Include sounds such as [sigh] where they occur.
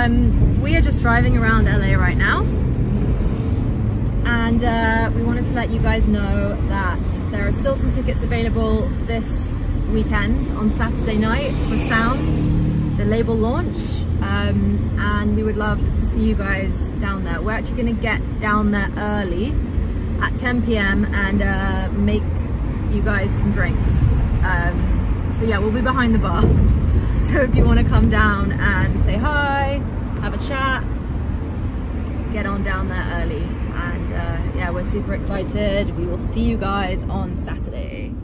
um, we are just driving around LA right now. And uh, we wanted to let you guys know that there are still some tickets available this weekend on Saturday night for Sound, the label launch. Um, and we would love to see you guys down there. We're actually gonna get down there early at 10 p.m. and uh, make you guys some drinks. Um, so yeah, we'll be behind the bar. [laughs] So if you want to come down and say hi, get on down there early. And uh, yeah, we're super excited. We will see you guys on Saturday.